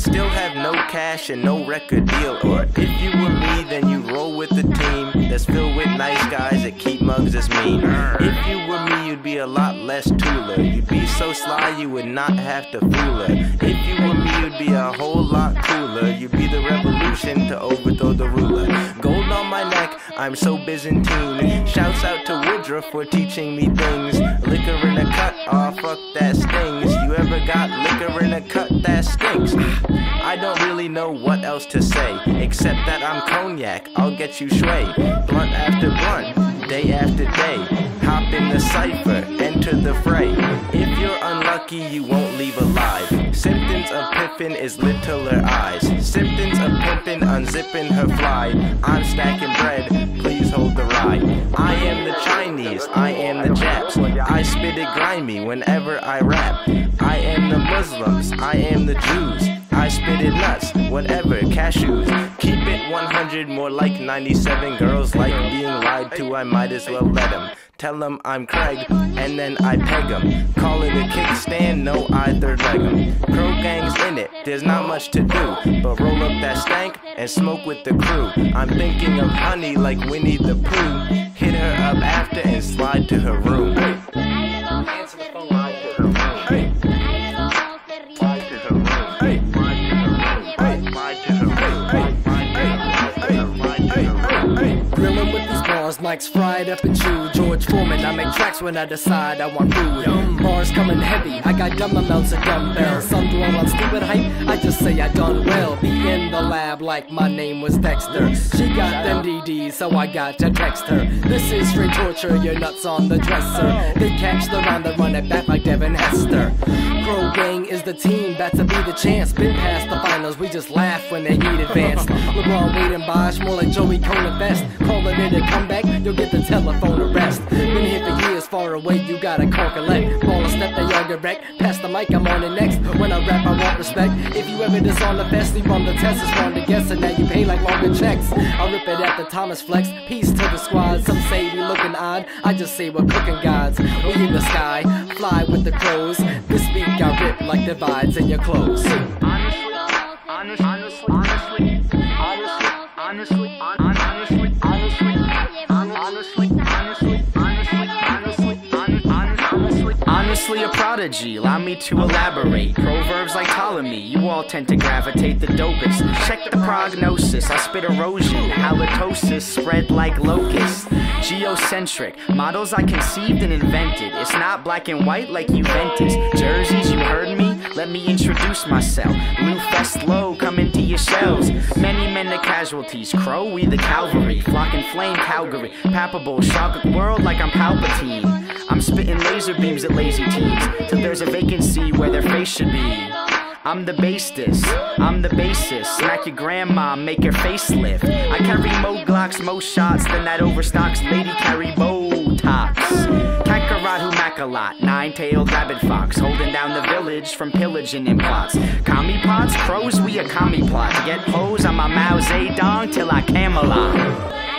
still have no cash and no record deal. Or if you were me, then you roll with the team that's filled with nice guys that keep mugs as mean. If you were me, you'd be a lot less tooler. You'd be so sly you would not have to fool her. If you were me, you'd be a whole lot cooler. You'd be the revolution to overthrow the ruler. Gold on my neck, I'm so Byzantine. Shouts out to Woodruff for teaching me things. Liquor in a cut, aw fuck that stings. In a cut that stinks? I don't really know what else to say, except that I'm cognac. I'll get you sway. Blunt after blunt, day after day. Hop in the cipher, enter the fray. If you're unlucky, you won't leave alive. Symptoms of piffin is littler eyes. Symptoms of pimpin' unzipping her fly. I'm stacking bread, please hold the ride. I am the Chinese, I am the I spit it grimy whenever I rap. I am the Muslims, I am the Jews. I spit it nuts, whatever, cashews. Keep it 100, more like 97. Girls like being lied to, I might as well let 'em. Tell 'em I'm Craig, and then I peg 'em. Call it a kickstand, no, I third leg 'em. Crow gang's in it, there's not much to do. But roll up that stank and smoke with the crew. I'm thinking of honey like Winnie the Pooh. Hit her up after and slide to her room. Mike's fried up and chewed. George Foreman, I make tracks when I decide I want food. Bars coming heavy, I got dumb amounts of dumbbells. Some dwell on stupid hype, I just say I done well. Be in the lab like my name was Dexter. She got them DDs, so I got to text her. This is straight torture, your nuts on the dresser. They catch the round, they run it back like Devin Hester. Crow Gang is the team, about to be the chance. Been past the finals, we just laugh when they heat advanced. LeBron Wade and Bosh, more like Joey Conan Best. Calling it a comeback, you'll get the telephone arrest. Been here for years, far away, you gotta call collect. Ball a step, they all get. Pass the mic, I'm on it next. When I rap, I want respect. If you ever on the best, sleep on the test, it's wrong to guess. And now you pay like longer checks. I rip it at the Thomas Flex. Peace to the squad. Some say we looking odd. I just say we're cooking gods. We in the sky, fly with the crows. This beat got ripped like divides in your clothes. honestly, honestly, honestly, honestly, honestly, honestly, honestly, a prodigy. Allow me to elaborate. Proverbs like Ptolemy, you all tend to gravitate the dopest. Check the prognosis. I spit erosion, halitosis spread like locusts. Geocentric models I conceived and invented. It's not black and white like Juventus. Jerseys, you heard me? Let me introduce myself. Lou Fest Low, come into your shells. Many men the casualties. Crow, we the cavalry. Flock and flame, Calgary. Palpable, shock world like I'm Palpatine. I'm spitting laser beams at lazy teens. Till there's a vacancy where their face should be. I'm the basest, I'm the bassist. Smack your grandma, make her facelift. I carry mo glocks, mo shots than that overstocks. Lady carry Botox. A lot, nine-tailed rabbit fox, holding down the village from pillaging in plots. Commie pots, crows, we a commie plot. Get pose, I'm a Mao Zedong till I Camelot.